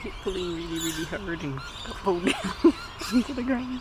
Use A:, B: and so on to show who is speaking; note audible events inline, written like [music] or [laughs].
A: keep pulling really, really hard and go [laughs] down into the ground.